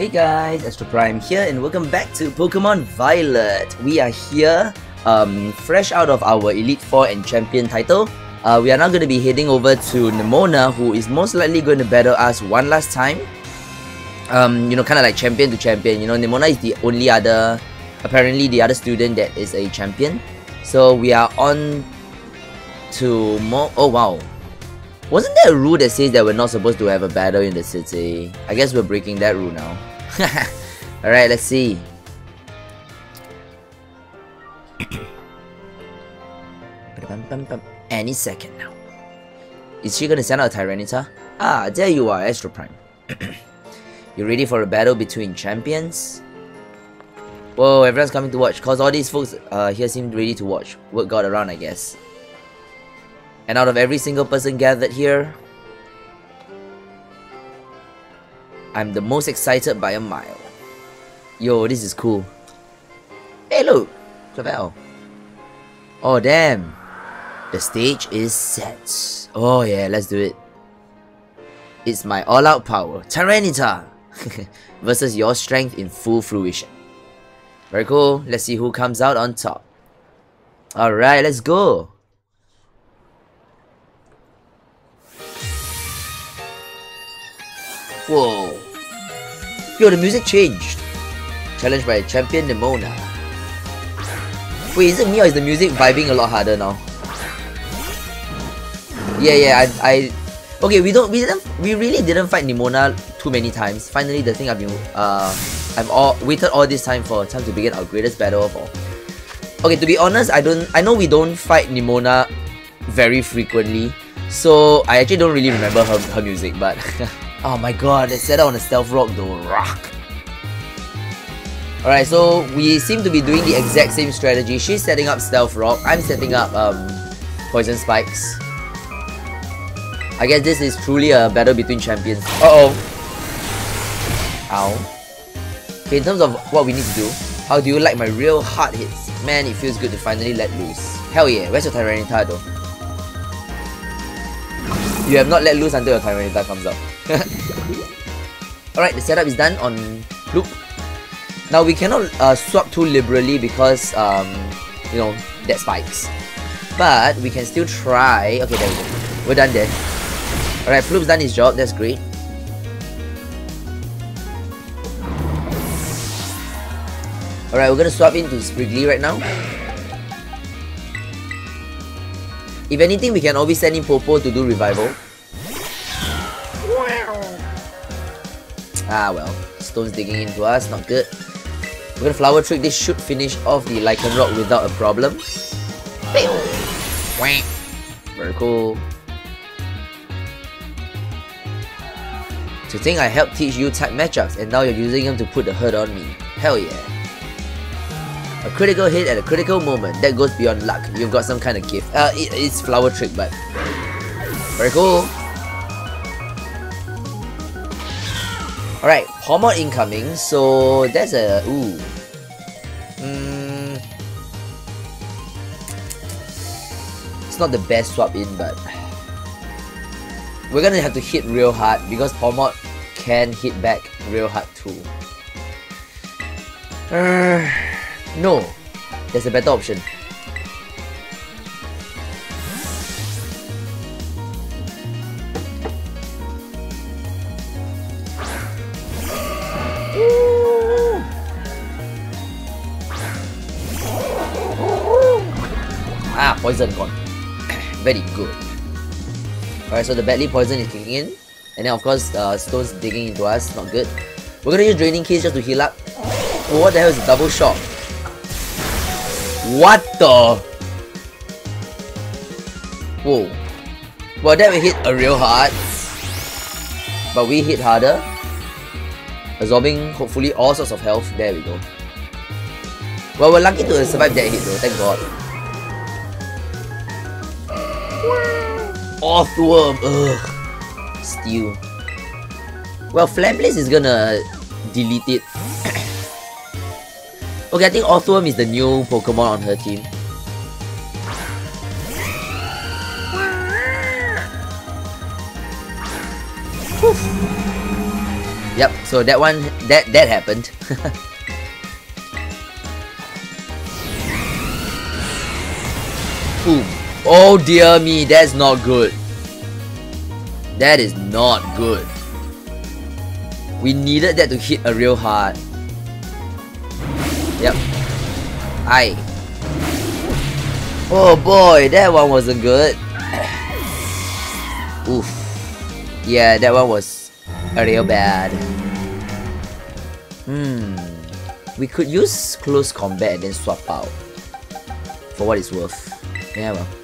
Hey guys, Astro Prime here and welcome back to Pokemon Violet. We are here, um, fresh out of our Elite Four and Champion title. Uh, we are now going to be heading over to Nemona, who is most likely going to battle us one last time. Um, you know, kind of like champion to champion. You know, Nemona is the only other, apparently the other student that is a champion. So we are on to more. Oh wow, wasn't there a rule that says that we're not supposed to have a battle in the city? I guess we're breaking that rule now. Alright, let's see. Any second now. Is she gonna send out Tyranitar? Ah, there you are, Astro Prime. you ready for a battle between champions? Whoa, everyone's coming to watch, cause all these folks uh, here seem ready to watch. Word got around, I guess. And out of every single person gathered here, I'm the most excited by a mile. Yo, this is cool. Hey look! Clavel. Oh damn! The stage is set. Oh yeah, let's do it. It's my all-out power, Tyranitar! versus your strength in full fruition. Very cool. Let's see who comes out on top. Alright, let's go! Whoa. Yo, the music changed. Challenged by champion Nemona. Wait, is it me or is the music vibing a lot harder now? Yeah, yeah, I, I... Okay, we don't, we didn't, we really didn't fight Nemona too many times. Finally, the thing I've been, uh, I've all, waited all this time for time to begin our greatest battle of all. Okay, to be honest, I don't, I know we don't fight Nemona very frequently, so I actually don't really remember her, her music, but Oh my god, let's set on a stealth rock though. Rock. Alright, so we seem to be doing the exact same strategy. She's setting up stealth rock. I'm setting up um poison spikes. I guess this is truly a battle between champions. Uh-oh. Ow. Okay, in terms of what we need to do, how do you like my real hard hits? Man, it feels good to finally let loose. Hell yeah, where's your Tyranitar though? You have not let loose until your Tyranitar comes out. Alright, the setup is done on loop. Now we cannot uh, swap too liberally because, um, you know, that spikes. But we can still try. Okay, there we go. We're done there. Alright, Floop's done his job. That's great. Alright, we're gonna swap into Spriggly right now. If anything, we can always send in Popo to do revival. Ah well, stones digging into us, not good. We're gonna flower trick, this should finish off the Lycanroc without a problem. Very cool. To think I helped teach you type matchups and now you're using them to put the hurt on me. Hell yeah. A critical hit at a critical moment, that goes beyond luck. You've got some kind of gift. Uh, it, it's flower trick, but very cool. Alright, Pawmot incoming, so that's a... ooh. Mm, it's not the best swap in, but... We're gonna have to hit real hard because Pawmot can hit back real hard too. Uh, no, there's a better option. Poison gone. Very good. Alright, so the badly poison is kicking in. And then of course, uh, stones digging into us, not good. We're gonna use draining kiss just to heal up. Oh, what the hell is a double shot? What the? Whoa. Well, that we hit a real hard. But we hit harder. Absorbing hopefully all sorts of health. There we go. Well, we're lucky to survive that hit though, thank god. Orthworm, ugh. Steal. Well, Flameless is gonna delete it. okay, I think Orthworm is the new Pokemon on her team. Yep, so that one, that, that happened. Boom. Oh dear me, that's not good. That is not good. We needed that to hit a real hard. Yep. Aye. Oh boy, that one wasn't good. Oof. Yeah, that one was a real bad. Hmm. We could use close combat and then swap out. For what it's worth. Yeah, well.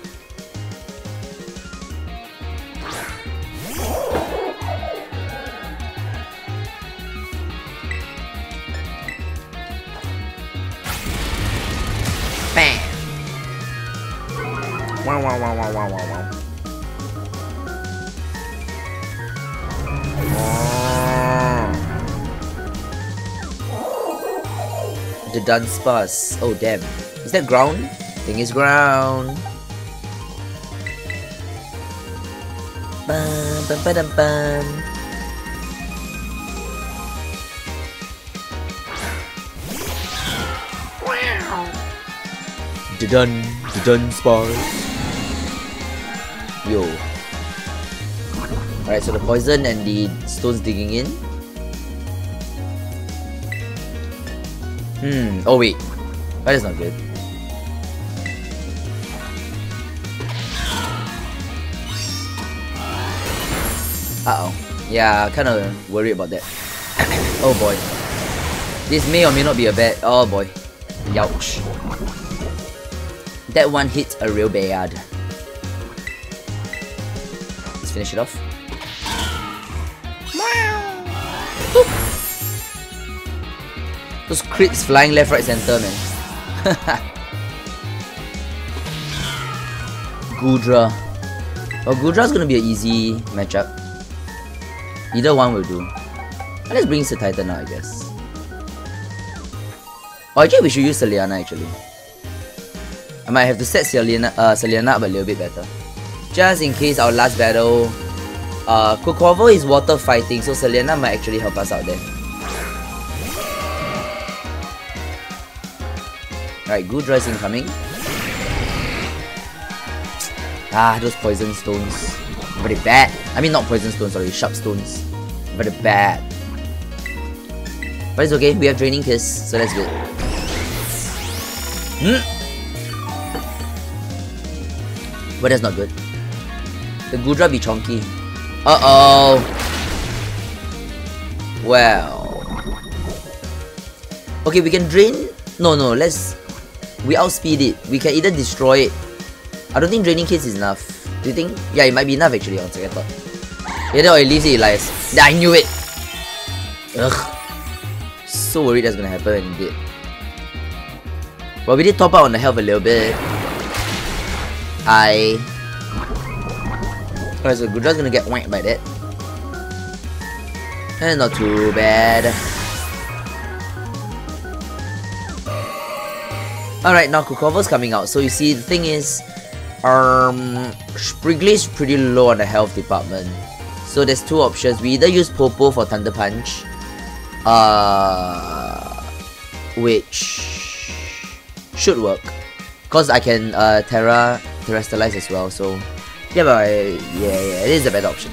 The Dunsparce. Oh damn. Is that ground? Think it's ground. Bum, bum, ba, dum, bum. The dun, the Dunsparce. Yo. Alright, so the poison and the stones digging in. Hmm, oh wait. That is not good. Uh oh. Yeah, kind of worried about that. oh boy. This may or may not be a bad. Oh boy. Youch. That one hit a real bad. Let's finish it off. Those crits flying left, right, center, man. Goodra. Well, Goodra's gonna be an easy matchup. Either one will do. Let's bring the Titan now, I guess. Or actually, we should use Celiana, actually. I might have to set Celiana, uh, Celiana up a little bit better. Just in case our last battle, uh, Quaquaval is water fighting, so Celiana might actually help us out there. Alright, Goodra is incoming. Ah, those poison stones. Very bad. I mean, not poison stones, sorry, sharp stones. Very bad. But it's okay, we have Draining Kiss, so that's good. Hmm. But that's not good. The Goodra be chonky. Uh-oh. Well. Okay, we can drain... No, no, let's... We outspeed it. We can either destroy it. I don't think Draining Kiss is enough. Do you think? Yeah, it might be enough actually on second thought. Either or it leaves it. Yeah, I knew it! Ugh. So worried that's gonna happen and it did. Well, we did top out on the health a little bit. I... Alright, so Goodra's gonna get whacked by that. And not too bad. Alright, now Quaquaval's coming out. So you see, the thing is, um, Spriggly's pretty low on the health department. So there's two options. We either use Popo for Thunder Punch, uh, which should work, cause I can uh, Terra Terrestrialize as well. So yeah, but yeah, yeah, it is a better option.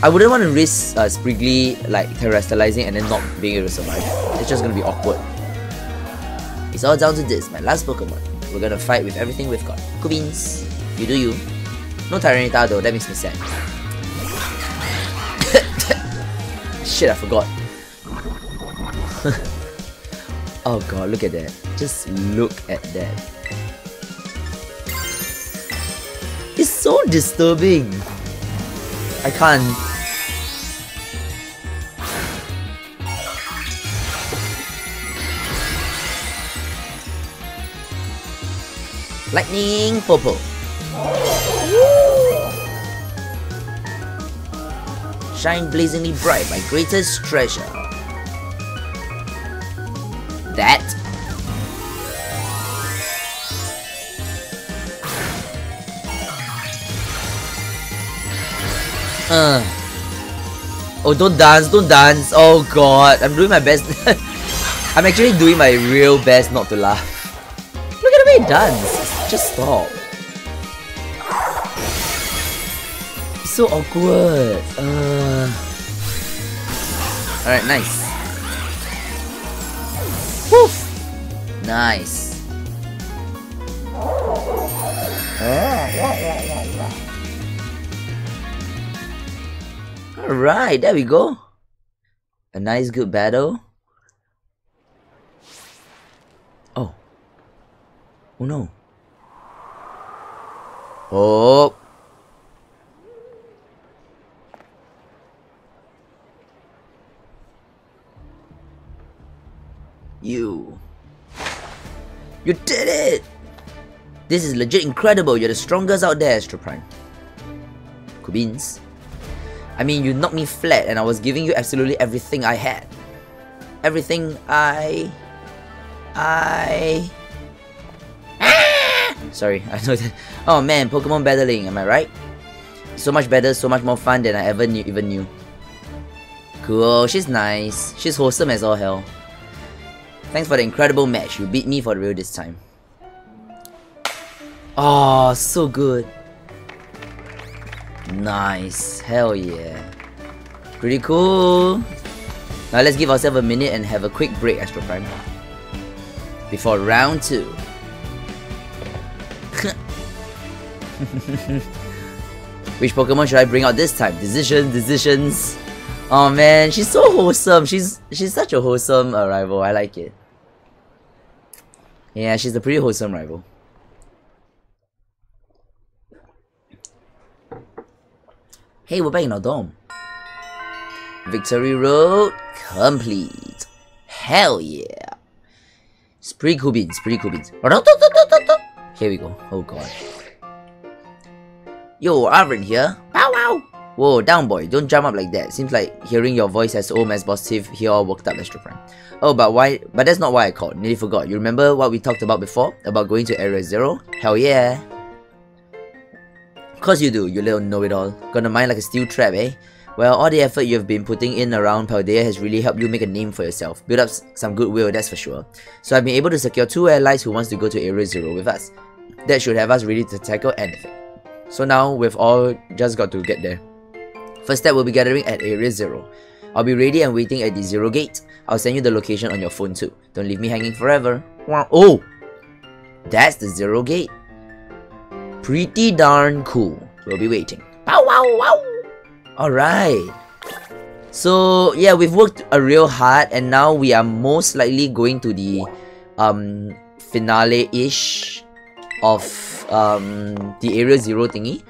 I wouldn't want to risk uh, Spriggly like terrestrializing and then not being able to survive. It's just gonna be awkward. It's all down to this, my last Pokemon. We're gonna fight with everything we've got. Beans. You do you. No Tyranitar though, that makes me sad. Shit, I forgot. oh god, look at that. Just look at that. It's so disturbing. I can't. Lightning Popo. Shine blazingly bright, my greatest treasure. That. Uh. Oh don't dance, don't dance. Oh god, I'm doing my best. I'm actually doing my real best not to laugh. Look at the way he dance. Just stop. So awkward. Uh... Alright, nice. Woof! Nice. Alright, there we go. A nice good battle. Oh. Oh no. Oh. You. You did it! This is legit incredible. You're the strongest out there, Astro Prime. Kubins. I mean, you knocked me flat and I was giving you absolutely everything I had. Everything I... I... Sorry, I know that. Oh man, Pokemon battling, am I right? So much better, so much more fun than I ever knew, even knew. Cool, she's nice. She's wholesome as all hell. Thanks for the incredible match. You beat me for real this time. Oh, so good. Nice. Hell yeah. Pretty cool. Now let's give ourselves a minute and have a quick break, Astro Prime. Before round two. Which Pokemon should I bring out this time? Decisions, decisions. Oh man, she's so wholesome. She's she's such a wholesome uh, rival. I like it. Yeah, she's a pretty wholesome rival. Hey, we're back in our dome. Victory Road complete. Hell yeah. Pretty cool beans, pretty. Here we go. Oh god. Yo, Arven here. Bow wow. Whoa, down boy, don't jump up like that. Seems like hearing your voice as old as Boss Tiff here all worked up Astro Prime. Oh, but why? But that's not why I called. Nearly forgot. You remember what we talked about before? About going to Area Zero? Hell yeah. Of course you do, you little know-it-all. Gonna mind like a steel trap, eh? Well, all the effort you've been putting in around Paldea has really helped you make a name for yourself. Build up some goodwill, that's for sure. So I've been able to secure two allies who wants to go to Area Zero with us. That should have us ready to tackle anything. So now, we've all just got to get there. First step will be gathering at Area Zero. I'll be ready and waiting at the Zero Gate. I'll send you the location on your phone too. Don't leave me hanging forever. Oh! That's the Zero Gate. Pretty darn cool. We'll be waiting. Wow wow wow! Alright. So yeah, we've worked a real hard and now we are most likely going to the um finale-ish of um the Area Zero thingy.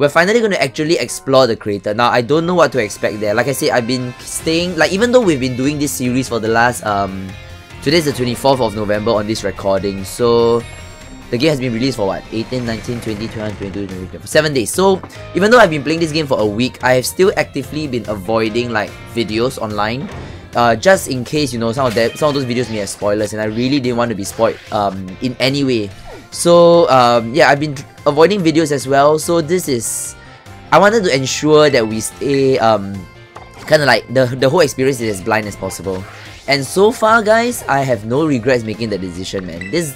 We're finally going to actually explore the crater. Now, I don't know what to expect there. Like I said, I've been staying... Like, even though we've been doing this series for the last... um Today's the 24th of November on this recording. So, the game has been released for what? 18, 19, 20, 21, 22, 23, 7 days. So, even though I've been playing this game for a week, I have still actively been avoiding like videos online. Uh, just in case, you know, some of that, some of those videos may have spoilers and I really didn't want to be spoiled um, in any way. So, um, yeah, I've been avoiding videos as well. So this is, I wanted to ensure that we stay, um, kind of like, the, the whole experience is as blind as possible. And so far, guys, I have no regrets making the decision, man. This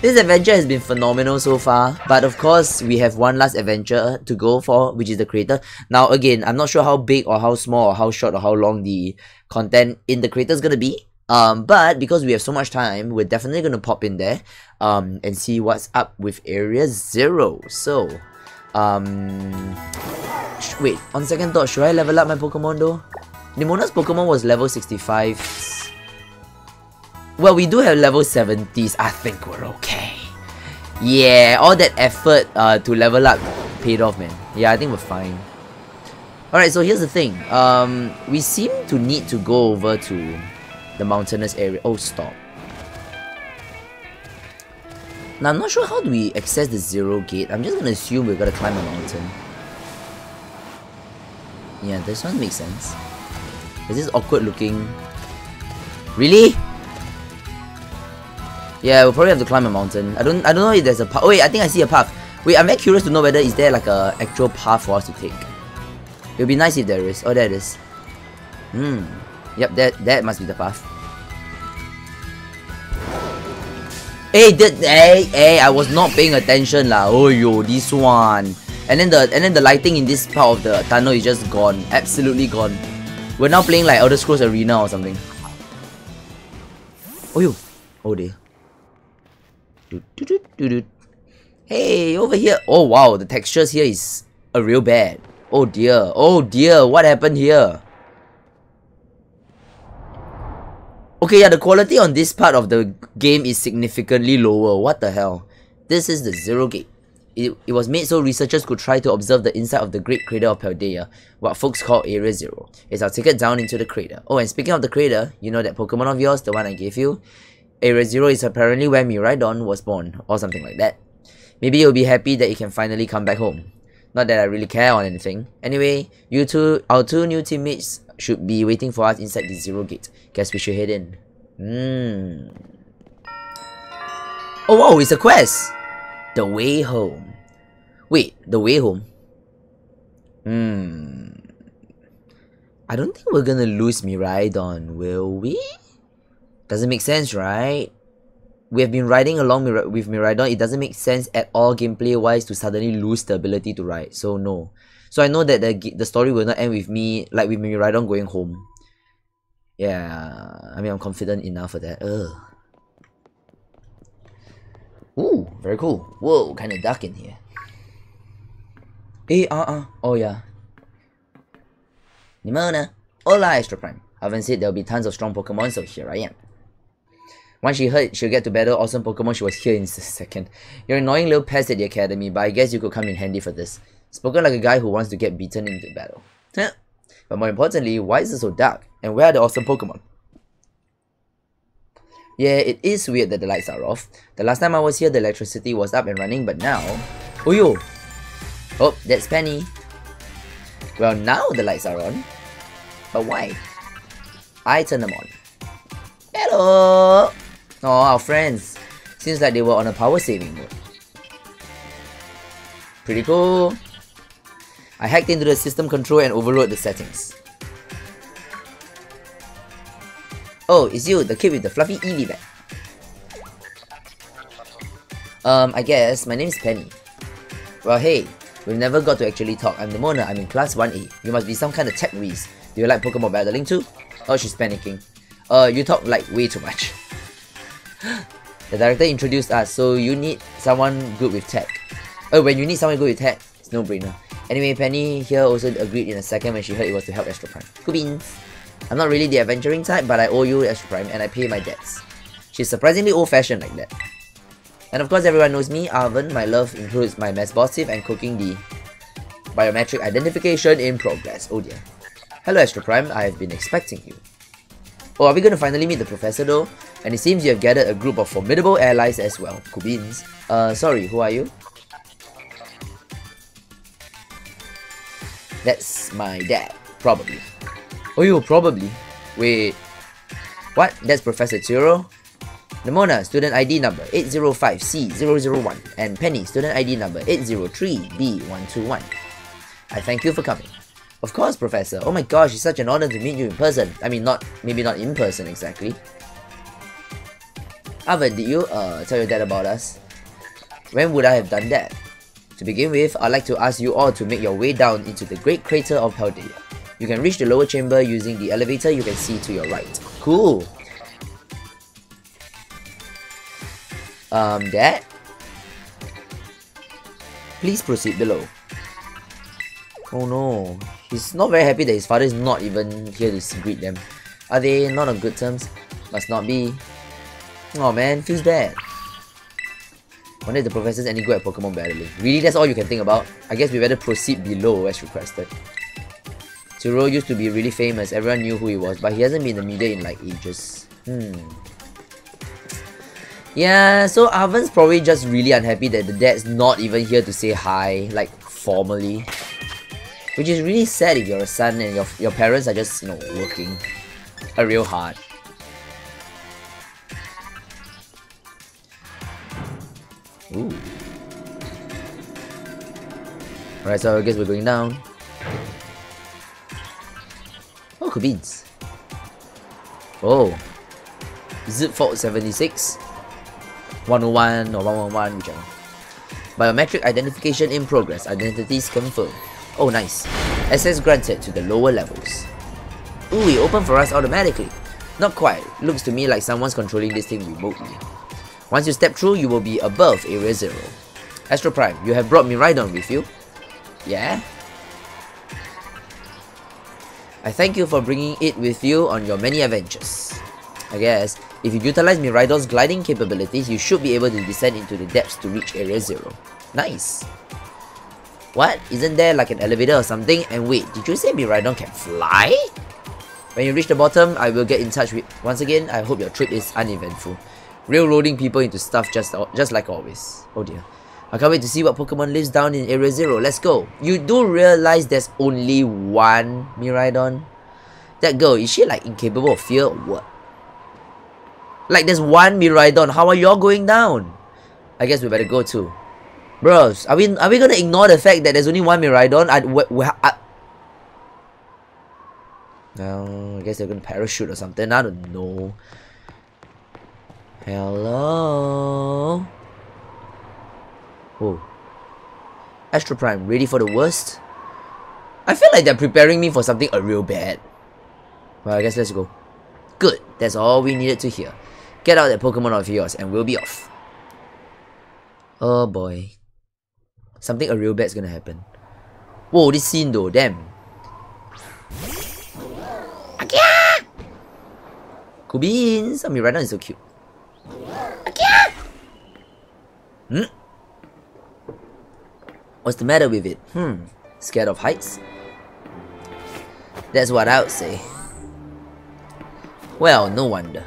this adventure has been phenomenal so far, but of course, we have one last adventure to go for, which is the crater. Now, again, I'm not sure how big or how small or how short or how long the content in the crater is gonna be. Um, but because we have so much time, we're definitely gonna pop in there, um, and see what's up with Area Zero. So, um, wait, on second thought, should I level up my Pokemon though? Nemona's Pokemon was level 65. Well, we do have level 70s. I think we're okay. Yeah, all that effort uh, to level up paid off, man. Yeah, I think we're fine. Alright, so here's the thing. Um, we seem to need to go over to the mountainous area. Oh, stop. Now, I'm not sure how do we access the zero gate. I'm just gonna assume we're gonna climb a mountain. Yeah, this one makes sense. This is this awkward looking? Really? Yeah, we'll probably have to climb a mountain. I don't I don't know if there's a path. Oh, wait, I think I see a path. Wait, I'm very curious to know whether is there like a actual path for us to take. It would be nice if there is. Oh, there it is. Hmm. Yep, that that must be the path. Hey, that hey, hey, I was not paying attention lah. Oh yo, this one. And then the and then the lighting in this part of the tunnel is just gone. Absolutely gone. We're now playing like Elder Scrolls Arena or something. Oh yo. Oh dear. Hey, over here. Oh wow, the textures here is a real bad. Oh dear. Oh dear, what happened here? Okay, yeah, the quality on this part of the game is significantly lower. What the hell? This is the Zero Gate. It, it was made so researchers could try to observe the inside of the Great Crater of Paldea, what folks call Area Zero. It's our ticket down into the crater. Oh, and speaking of the crater, you know that Pokemon of yours, the one I gave you? Area Zero is apparently where Miraidon was born, or something like that. Maybe you'll be happy that you can finally come back home. Not that I really care or anything. Anyway, you two, our two new teammates should be waiting for us inside the Zero Gate. Guess we should head in. Hmm. Oh wow, it's a quest! The Way Home. Wait, The Way Home? Hmm. I don't think we're gonna lose Miraidon, will we? Doesn't make sense, right? We have been riding along with Miraidon, it doesn't make sense at all gameplay-wise to suddenly lose the ability to ride, so no. So I know that the, the story will not end with me, like with me right on going home. Yeah, I mean, I'm confident enough for that. Ugh. Ooh, very cool. Whoa, kind of dark in here. Eh, uh-uh. Oh, yeah. Nemona. Hola, Astro Prime. Haven't said there'll be tons of strong Pokemon, so here I am. Once she heard she'll get to battle awesome Pokemon, she was here in a second. You're annoying little pest at the academy, but I guess you could come in handy for this. Spoken like a guy who wants to get beaten into battle. But more importantly, why is it so dark? And where are the awesome Pokemon? Yeah, it is weird that the lights are off. The last time I was here, the electricity was up and running, but now... Oh yo! Oh, that's Penny. Well, now the lights are on. But why? I turn them on. Hello! Oh, our friends. Seems like they were on a power saving mode. Pretty cool. I hacked into the system control and overrode the settings. Oh, it's you, the kid with the fluffy Eevee bag. Um, I guess, my name is Penny. Well, hey, we've never got to actually talk. I'm Nemona, I'm in class 1A. You must be some kind of tech whiz. Do you like Pokemon battling too? Oh, she's panicking. Uh, you talk like way too much. the director introduced us, so you need someone good with tech. Oh, when you need someone good with tech, it's no brainer. Anyway, Penny here also agreed in a second when she heard it was to help Astro Prime. Cool beans. I'm not really the adventuring type, but I owe you Astro Prime and I pay my debts. She's surprisingly old-fashioned like that. And of course everyone knows me, Arven. My love includes my Mabosstiff and cooking the biometric identification in progress. Oh dear. Hello Astro Prime, I have been expecting you. Oh, are we gonna finally meet the professor though? And it seems you have gathered a group of formidable allies as well. Beans. Uh, sorry, who are you? That's my dad, probably. Oh, you probably. Wait. What? That's Professor Turo? Nemona, student ID number 805C001 and Penny, student ID number 803B121. I thank you for coming. Of course, Professor. Oh my gosh, it's such an honor to meet you in person. I mean, not maybe not in person exactly. Ava, did you uh, tell your dad about us? When would I have done that? To begin with, I'd like to ask you all to make your way down into the Great Crater of Paldea. You can reach the lower chamber using the elevator you can see to your right. Cool! Um, Dad? Please proceed below. Oh no, he's not very happy that his father is not even here to greet them. Are they not on good terms? Must not be. Oh man, feels bad. Wonder if the professor's any good at Pokemon battling. Really, that's all you can think about? I guess we better proceed below as requested. Turo used to be really famous, everyone knew who he was, but he hasn't been in the media in like ages. Hmm. Yeah, so Arven's probably just really unhappy that the dad's not even here to say hi, like formally. Which is really sad if you're a son and your, your parents are just, you know, working a real hard. Ooh. Alright, so I guess we're going down. Oh, Oh, Kubins. Oh. Zip Fault 76. 101 or 111, whichever. Biometric identification in progress. Identities confirmed. Oh, nice. Access granted to the lower levels. Ooh, it opened for us automatically. Not quite. Looks to me like someone's controlling this thing remotely. Once you step through, you will be above Area Zero. Astro Prime, you have brought Miraidon with you? Yeah? I thank you for bringing it with you on your many adventures. I guess, if you utilize Miraidon's gliding capabilities, you should be able to descend into the depths to reach Area Zero. Nice! What? Isn't there like an elevator or something? And wait, did you say Miraidon can fly? When you reach the bottom, I will get in touch with... Once again, I hope your trip is uneventful. Railroading people into stuff just, just like always. Oh dear. I can't wait to see what Pokemon lives down in Area Zero. Let's go. You do realize there's only one Miraidon? That girl, is she like incapable of fear or what? Like there's one Miraidon. How are y'all going down? I guess we better go too. Bros, are we are we gonna ignore the fact that there's only one Miraidon? I, we, I, I guess they're gonna parachute or something. I don't know. Hello? Oh. Astro Prime, ready for the worst? I feel like they're preparing me for something a real bad. Well, I guess let's go. Good, that's all we needed to hear. Get out that Pokemon of yours and we'll be off. Oh boy. Something a real bad's gonna happen. Whoa, this scene though, damn. Akia! Kubins! I mean, now is so cute. Akia! Hmm? What's the matter with it? Hmm. Scared of heights? That's what I would say. Well, no wonder.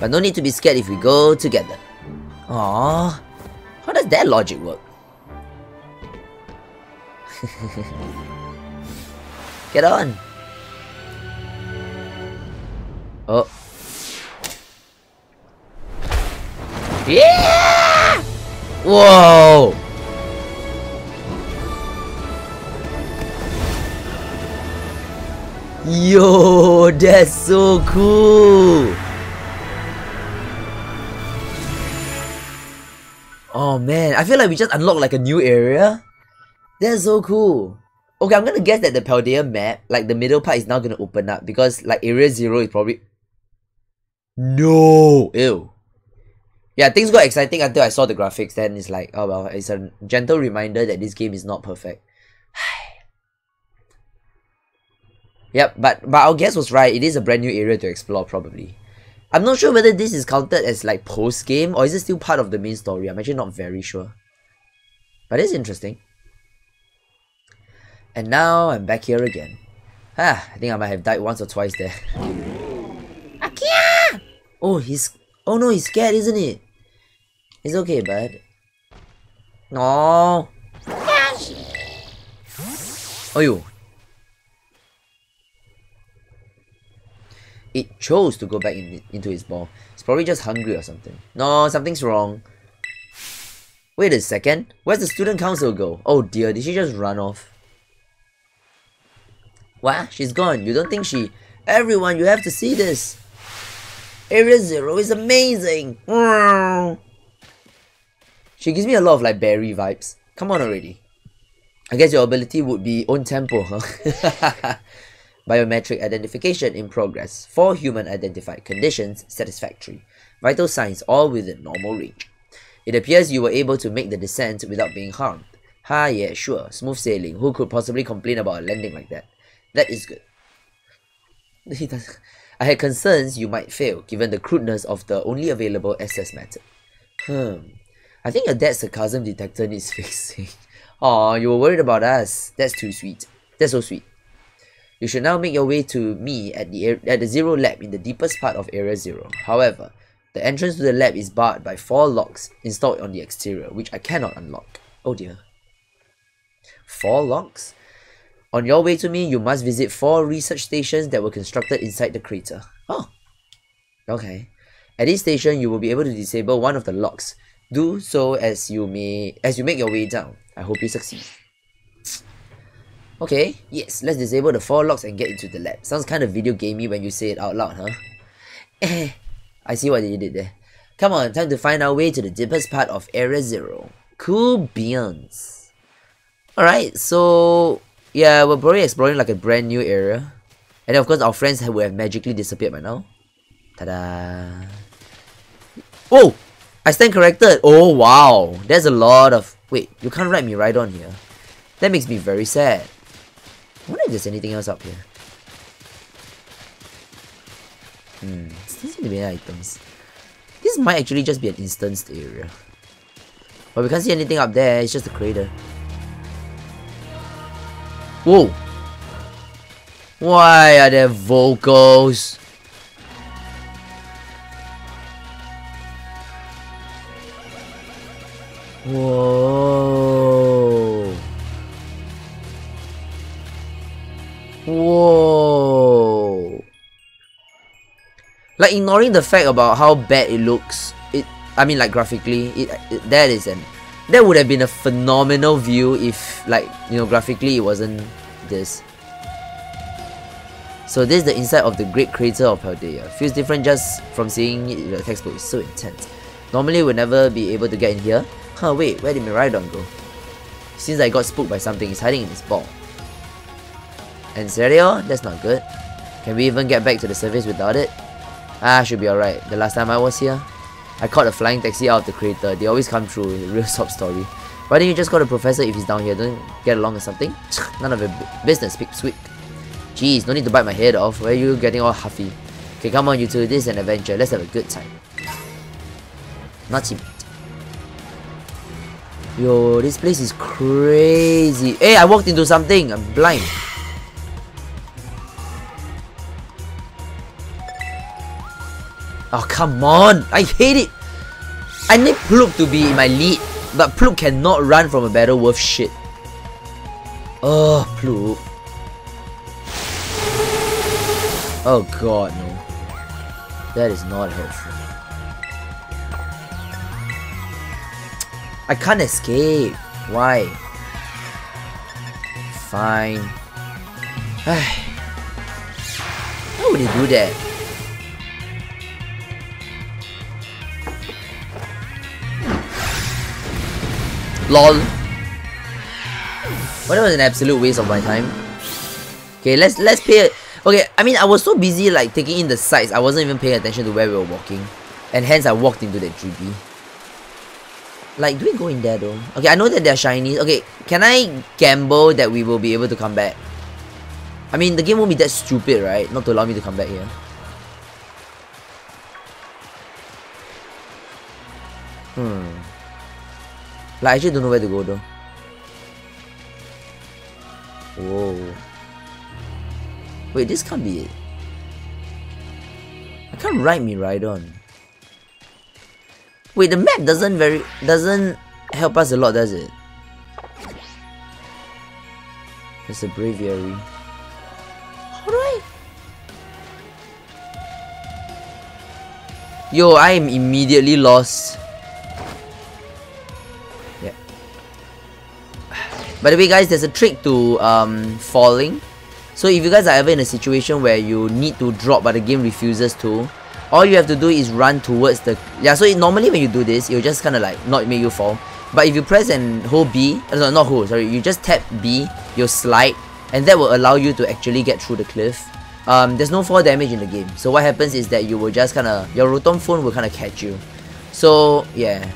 But no need to be scared if we go together. Aww. How does that logic work? Get on. Oh. Yeah! Whoa! Yo, that's so cool! Oh man, I feel like we just unlocked like a new area. That's so cool. Okay, I'm gonna guess that the Paldea map, like the middle part is now gonna open up because like area zero is probably No Ew. Yeah, things got exciting until I saw the graphics, then it's like, oh well, it's a gentle reminder that this game is not perfect. yep, but but our guess was right, it is a brand new area to explore probably. I'm not sure whether this is counted as like post game or is it still part of the main story. I'm actually not very sure. But it's interesting. And now I'm back here again. Ah, I think I might have died once or twice there. Akia! Oh, he's... Oh no, he's scared, isn't he? It's okay, bud. No. Oh, you. It chose to go back in, into its ball. It's probably just hungry or something. No, something's wrong. Wait a second. Where's the student council go? Oh dear, did she just run off? What? She's gone. You don't think she... Everyone, you have to see this. Area Zero is amazing. She gives me a lot of like Barry vibes. Come on already. I guess your ability would be own tempo, huh? Biometric identification in progress. For human identified conditions, satisfactory. Vital signs all within normal range. It appears you were able to make the descent without being harmed. Ha, yeah, sure. Smooth sailing. Who could possibly complain about a landing like that? That is good. He does. I had concerns you might fail, given the crudeness of the only available SS method. Hmm. I think your dad's sarcasm detector needs fixing. Aw, you were worried about us. That's too sweet. That's so sweet. You should now make your way to me at the at the Zero Lab in the deepest part of Area Zero. However, the entrance to the lab is barred by four locks installed on the exterior, which I cannot unlock. Oh dear. Four locks? On your way to me, you must visit four research stations that were constructed inside the crater. Oh. Okay. At each station, you will be able to disable one of the locks. Do so as you may as you make your way down. I hope you succeed. Okay, yes, let's disable the four locks and get into the lab. Sounds kind of video gamey when you say it out loud, huh? Eh, I see what you did there. Come on, time to find our way to the deepest part of Area Zero. Cool beans. Alright, so yeah, we're probably exploring like a brand new area. And of course our friends have, will have magically disappeared by now. Ta-da! Oh! I stand corrected! Oh wow! There's a lot of... Wait, you can't write me right on here. That makes me very sad. I wonder if there's anything else up here. Hmm, still seem to be any items. This might actually just be an instanced area. But we can't see anything up there, it's just a crater. Whoa! Why are there vocals? Whoa! Whoa! Like ignoring the fact about how bad it looks, it I mean like graphically, it, it that is an that would have been a phenomenal view if like you know graphically it wasn't this. So this is the inside of the Great Crater of Paldea. Feels different just from seeing it in the textbook. It's so intense. Normally we'll never be able to get in here, Huh, wait, where did Miraidon go? Since I got spooked by something, he's hiding in his ball. And serio? That's not good. Can we even get back to the surface without it? Ah, should be alright. The last time I was here, I caught a flying taxi out of the crater. They always come through. Real sob story. Why don't you just call the professor if he's down here? Don't get along or something? None of your business, sweet. Jeez, no need to bite my head off. Why are you getting all huffy? Okay, come on you two. This is an adventure. Let's have a good time. Cheap. Yo, this place is crazy. Hey, I walked into something. I'm blind. Oh, come on. I hate it. I need Ploop to be in my lead. But Ploop cannot run from a battle worth shit. Oh, Ploop. Oh god, no. That is not helpful. I can't escape. Why? Fine. Why would he do that? LOL. Well, that was an absolute waste of my time. Okay, let's let's pay. Okay, I mean, I was so busy like taking in the sights, I wasn't even paying attention to where we were walking, and hence I walked into that GB. Like, do we go in there though? Okay, I know that they're shiny. Okay, can I gamble that we will be able to come back? I mean, the game won't be that stupid, right? Not to allow me to come back here. Hmm. Like, I actually don't know where to go though. Whoa. Wait, this can't be it. I can't ride me right on. Wait, the map doesn't very doesn't help us a lot, does it? There's a braviary. How do I? Yo, I am immediately lost. By the way, guys, there's a trick to um falling. So if you guys are ever in a situation where you need to drop but the game refuses to, all you have to do is run towards the yeah so it, normally when you do this it will just kind of like not make you fall. But if you press and hold B uh, no not hold sorry you just tap B you'll slide and that will allow you to actually get through the cliff. Um, there's no fall damage in the game. So what happens is that you will just kind of your rotom phone will kind of catch you. So yeah.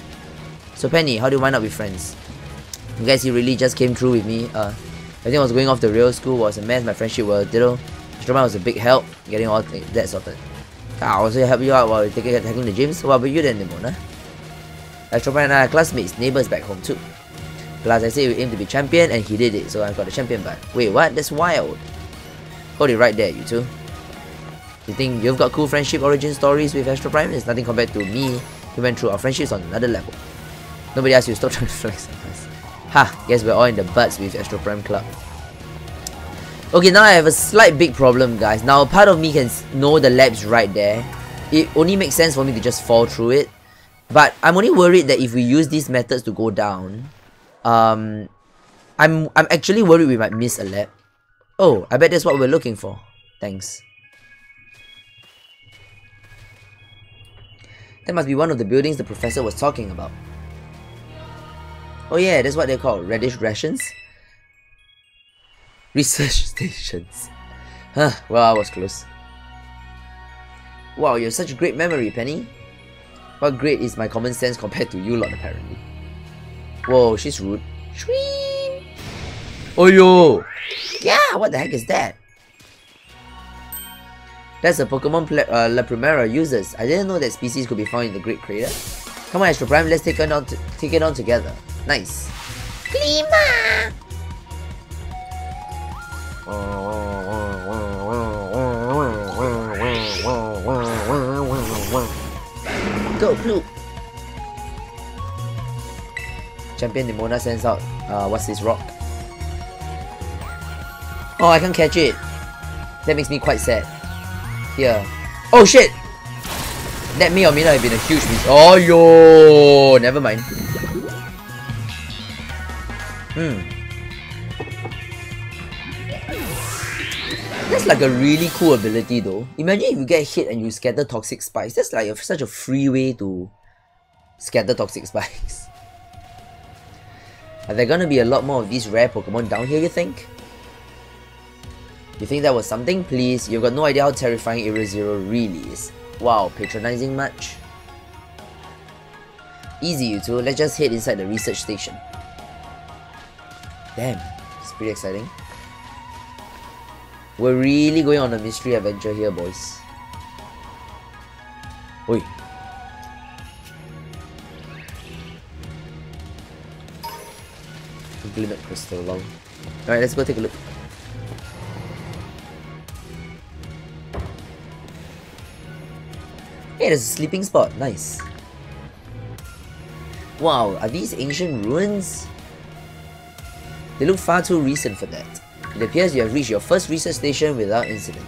So Penny how do you wind up with friends you guys he really just came through with me uh, everything I was going off the real school was a mess my friendship was ditto Stroman was a big help getting all that sorted I'll also help you out while you're taking, tackling the gyms. What about you then, Nemona? Astroman and I are classmates, neighbors back home too. Plus, I said we aim to be champion, and he did it, so I got the champion badge. Wait, what? That's wild. Hold it right there, you two. You think you've got cool friendship origin stories with Astro Prime? It's nothing compared to me. We went through our friendships on another level. Nobody asked you to stop trying to flex on us. Ha! Guess we're all in the butts with Astro Prime Club. Okay, now I have a slight big problem, guys. Now, part of me can know the lab's right there. It only makes sense for me to just fall through it. But I'm only worried that if we use these methods to go down, um, I'm I'm actually worried we might miss a lab. Oh, I bet that's what we're looking for. Thanks. That must be one of the buildings the professor was talking about. Oh yeah, that's what they're called. Reddish rations? Research stations. Huh, well I was close. Wow, you have such a great memory, Penny. What great is my common sense compared to you lot, apparently. Whoa, she's rude. Oh yo! Yeah, what the heck is that? That's a Pokemon uh, La Primera uses. I didn't know that species could be found in the Great Crater. Come on, Astro Prime, let's take it on, take it on together. Nice. Klima! Go, blue! Champion Nemona sends out, uh, what's this rock? Oh, I can't catch it. That makes me quite sad. Here. Oh shit! That may or may not have been a huge miss. Oh yo! Never mind. Hmm. That's like a really cool ability though. Imagine if you get hit and you scatter toxic spikes. That's like a, such a free way to scatter toxic spikes. Are there gonna be a lot more of these rare Pokemon down here, you think? You think that was something? Please, you've got no idea how terrifying Area Zero really is. Wow, patronizing much? Easy you two, let's just head inside the research station. Damn, it's pretty exciting. We're really going on a mystery adventure here, boys. Oi. Glimmet crystal long. Alright, let's go take a look. Hey, there's a sleeping spot. Nice. Wow, are these ancient ruins? They look far too recent for that. It appears you have reached your first research station without incident.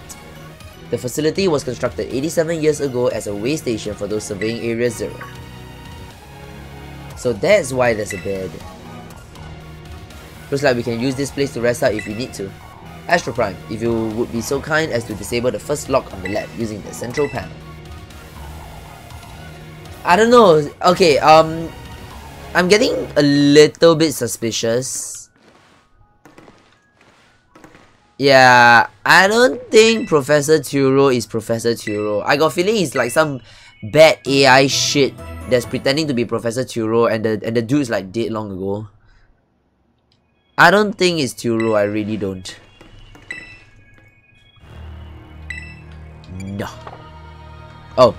The facility was constructed 87 years ago as a way station for those surveying Area Zero. So that's why there's a bed. Looks like we can use this place to rest out if we need to. Astro Prime, if you would be so kind as to disable the first lock on the lab using the central panel. I don't know. Okay, um, I'm getting a little bit suspicious. Yeah, I don't think Professor Turo is Professor Turo. I got feeling he's like some bad AI shit that's pretending to be Professor Turo and the and the dude's like dead long ago. I don't think it's Turo, I really don't. No. Oh,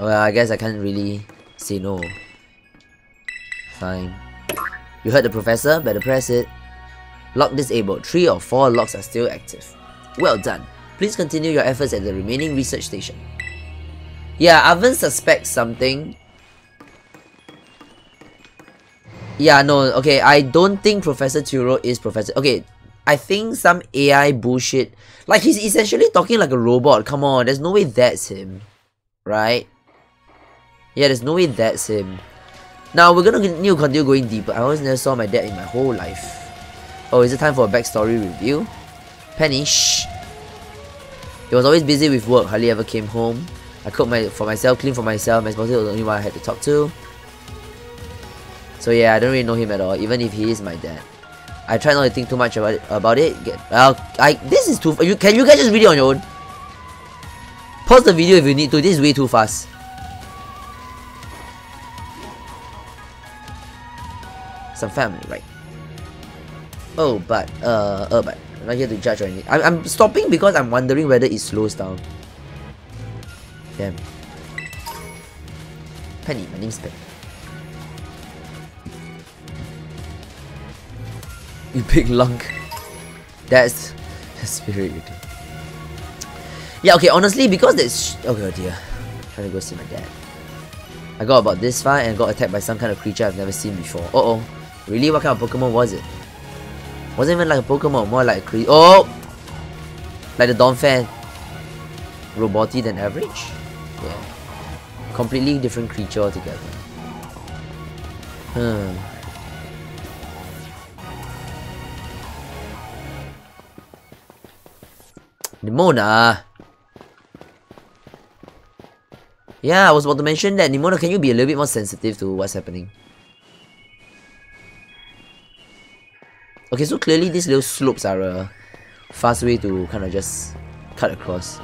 well, I guess I can't really say no. Fine. You heard the professor, better press it. Lock disabled. Three or four locks are still active. Well done. Please continue your efforts at the remaining research station. Yeah, Arven suspects something. Yeah, no, okay, I don't think Professor Turo is Professor... Okay, I think some AI bullshit. Like, he's essentially talking like a robot. Come on, there's no way that's him. Right? Yeah, there's no way that's him. Now, we're gonna continue going deeper. I always never saw my dad in my whole life. Oh, is it time for a backstory review? Penny, shh. He was always busy with work, hardly ever came home. I cooked my, for myself, cleaned for myself, my sponsor was the only one I had to talk to. So yeah, I don't really know him at all, even if he is my dad. I try not to think too much about it. About it. Get, uh, I this is too. You can you guys just read it on your own. Pause the video if you need to. This is way too fast. some family, right? Oh, but, uh, uh, but I'm not here to judge or anything. I'm, I'm stopping because I'm wondering whether it slows down. Damn. Penny, my name's Penny. You big lunk. That's the spirit you. Yeah, okay, honestly, because that's... Oh, oh dear. trying to go see my dad. I got about this far and got attacked by some kind of creature I've never seen before. Uh oh Really? What kind of Pokemon was it? Wasn't even like a Pokemon, more like a Oh! Like the Donphan. Roboty than average? Yeah. Completely different creature altogether. Hmm. Nemona! Yeah, I was about to mention that. Nemona, can you be a little bit more sensitive to what's happening? Okay, so clearly these little slopes are a fast way to kind of just cut across.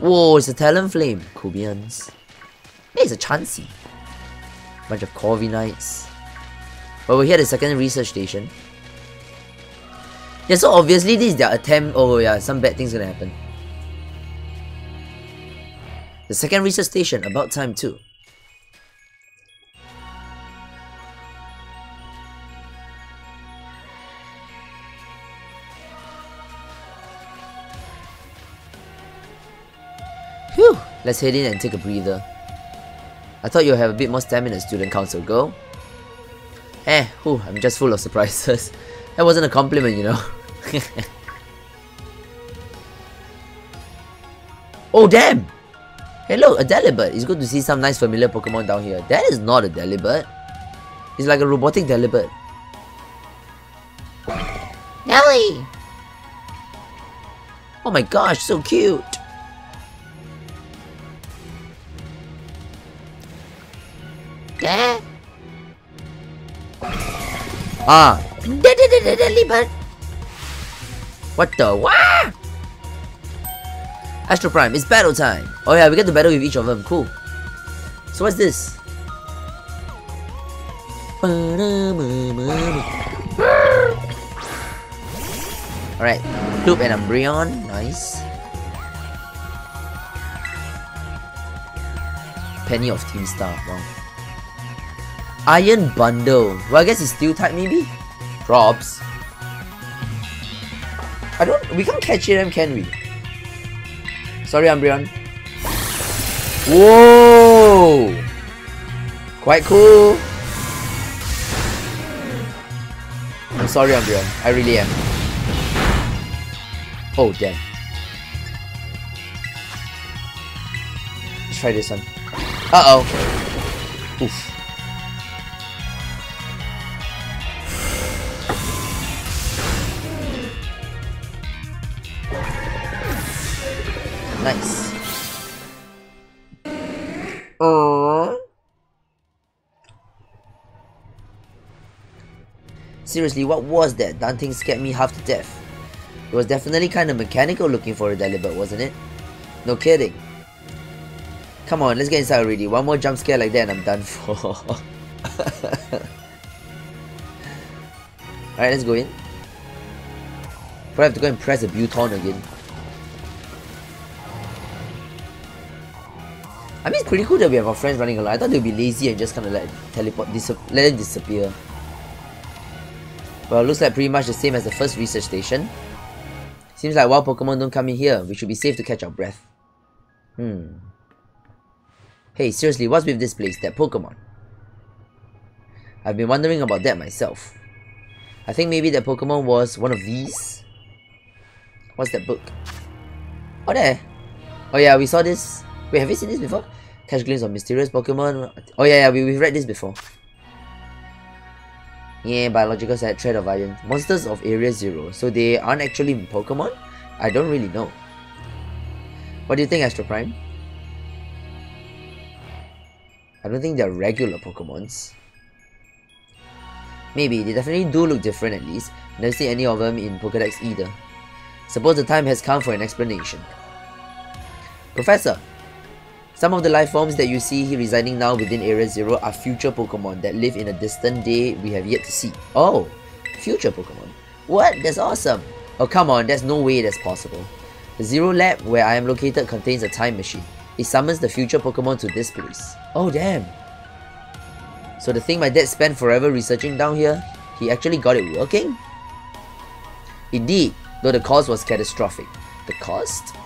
Whoa, it's a Talonflame. Cubians. Hey, it's a Chansey. Bunch of Corviknights. But we're here at the second research station. Yeah, so obviously this is their attempt. Oh yeah, some bad things gonna happen. The second research station, about time too. Let's head in and take a breather. I thought you'd have a bit more stamina, student council girl. Eh, whew, I'm just full of surprises. That wasn't a compliment, you know. oh damn! Hey look, a Delibird. It's good to see some nice familiar Pokemon down here. That is not a Delibird. It's like a robotic Delibird. Nelly! Oh my gosh, so cute! Yeah. Ah. Delibird. What the? What? Astro Prime, it's battle time! Oh yeah, we get to battle with each of them, cool. So what's this? Alright, Loop and Umbreon, nice. Penny of Team Star, wow. Iron Bundle, well I guess it's Steel type maybe? Props. I don't, we can't catch them can we? Sorry, Umbreon. Whoa! Quite cool. I'm sorry, Umbreon. I really am. Oh, damn. Let's try this one. Uh-oh. Oof. Nice. Aww. Seriously, what was that? That thing scared me half to death. It was definitely kind of mechanical looking for a Delibird, wasn't it? No kidding. Come on, let's get inside already. One more jump scare like that and I'm done for. Alright, let's go in. Probably have to go and press the Buton again. I mean, it's pretty cool that we have our friends running along. I thought they'd be lazy and just kind of let teleport, let it disappear. Well, looks like pretty much the same as the first research station. Seems like wild Pokemon don't come in here. We should be safe to catch our breath. Hmm. Hey, seriously, what's with this place? That Pokemon? I've been wondering about that myself. I think maybe that Pokemon was one of these. What's that book? Oh, there. Oh yeah, we saw this Wait, have you seen this before? Catch glimpse of mysterious Pokemon. Oh yeah, yeah, we, we've read this before. Yeah, biological set, threat of iron. Monsters of Area Zero. So they aren't actually Pokemon? I don't really know. What do you think, Astro Prime? I don't think they're regular Pokemons. Maybe, they definitely do look different at least. Never see any of them in Pokedex either. Suppose the time has come for an explanation. Professor, some of the life forms that you see here residing now within Area Zero are future Pokemon that live in a distant day we have yet to see. Oh, future Pokemon. What? That's awesome. Oh come on, there's no way that's possible. The Zero Lab where I am located contains a time machine. It summons the future Pokemon to this place. Oh damn. So the thing my dad spent forever researching down here, he actually got it working? Indeed, though the cost was catastrophic. The cost?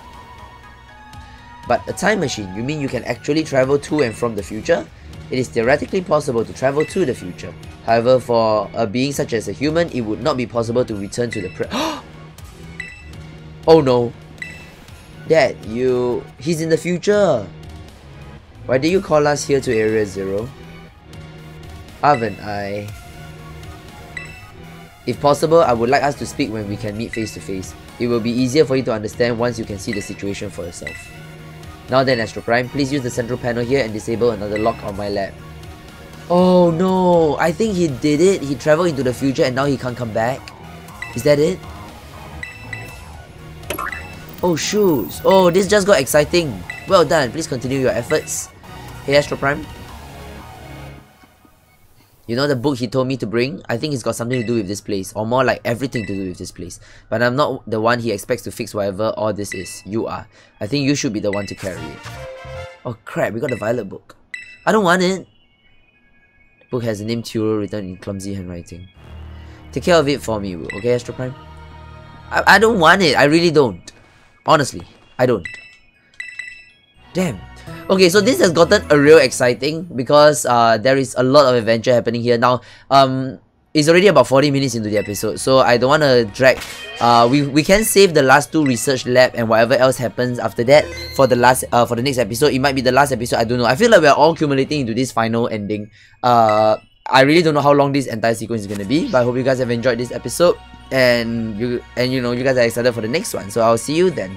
But a time machine, you mean you can actually travel to and from the future? It is theoretically possible to travel to the future. However, for a being such as a human, it would not be possible to return to the pre- Oh no. Dad, you... He's in the future. Why did you call us here to Area Zero? Arven, I... If possible, I would like us to speak when we can meet face to face. It will be easier for you to understand once you can see the situation for yourself. Now then Astro Prime, please use the central panel here and disable another lock on my lab. Oh no, I think he did it. He traveled into the future and now he can't come back. Is that it? Oh shoes. Oh, this just got exciting. Well done. Please continue your efforts. Hey Astro Prime. You know the book he told me to bring? I think it's got something to do with this place, or more like everything to do with this place. But I'm not the one he expects to fix whatever all this is. You are. I think you should be the one to carry it. Oh crap, we got the Violet book. I don't want it. The book has the name Turo written in clumsy handwriting. Take care of it for me, okay, Astro Prime? I, I don't want it. I really don't. Honestly, I don't. Damn. Okay, so this has gotten a real exciting because uh, there is a lot of adventure happening here now. Um, it's already about 40 minutes into the episode, so I don't want to drag. Uh, we we can save the last two research lab and whatever else happens after that for the last uh for the next episode. It might be the last episode. I don't know. I feel like we're all accumulating into this final ending. Uh, I really don't know how long this entire sequence is gonna be, but I hope you guys have enjoyed this episode and you and you know you guys are excited for the next one. So I'll see you then.